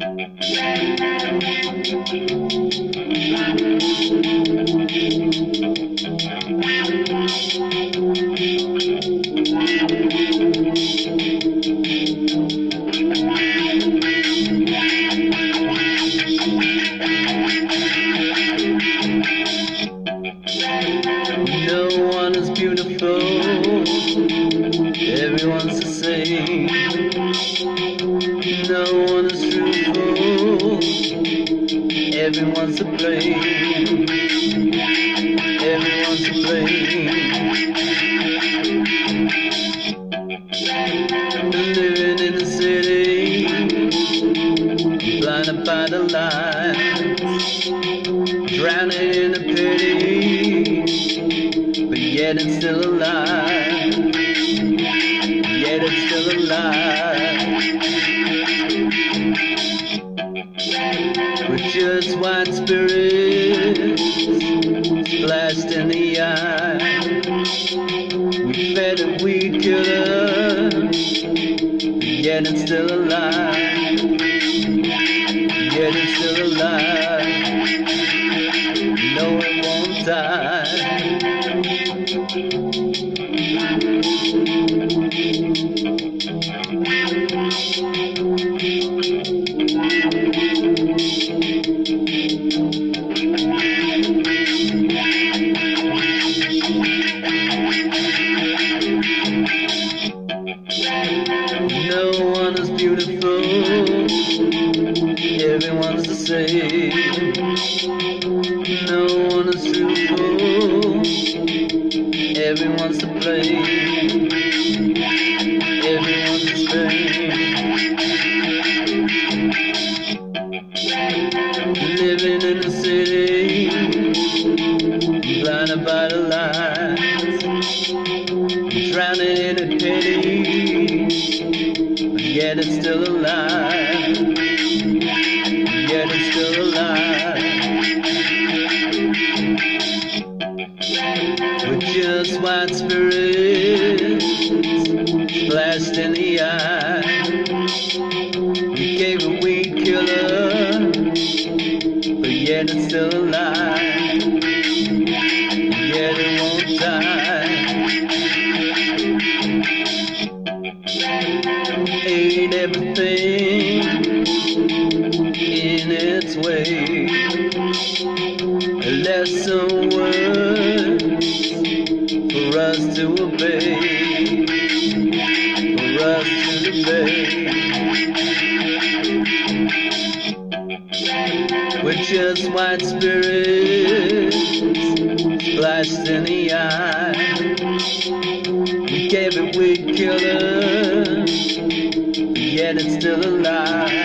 No everyone's to blame. Everyone's to blame. Living in the city, blinded by the lights, drowning in the pity, but yet it's still alive. Yet it's still alive. White spirits splashed in the eye. We fed a weed killer, yet it's still alive. Yet it's still alive. No, it won't die. No one is beautiful, everyone's the same. No one is truthful, everyone's to blame. Everyone's the same. Living in the city, blinded by the lights, yet it's still alive. Yet it's still alive. We're just white spirits splashed in the eye. We gave a weed killer, but yet it's still alive. Yet it won't die. Everything in its way. Less some words for us to obey. For us to obey. We're just white spirits splashed in the eye. We gave it weed killer, but yet it's still alive.